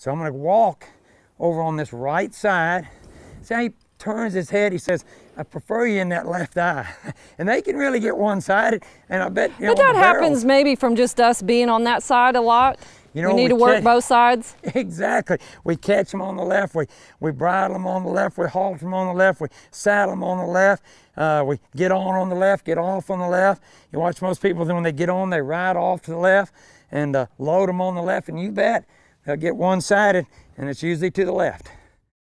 So I'm gonna walk over on this right side. See how he turns his head, he says, I prefer you in that left eye. and they can really get one-sided, and I bet, you But know, that happens maybe from just us being on that side a lot. You know, we need we to work both sides. Exactly. We catch them on the left. We we bridle them on the left. We halt them on the left. We saddle them on the left. Uh, we get on on the left, get off on the left. You watch most people then when they get on, they ride off to the left and uh, load them on the left, and you bet they'll get one-sided, and it's usually to the left.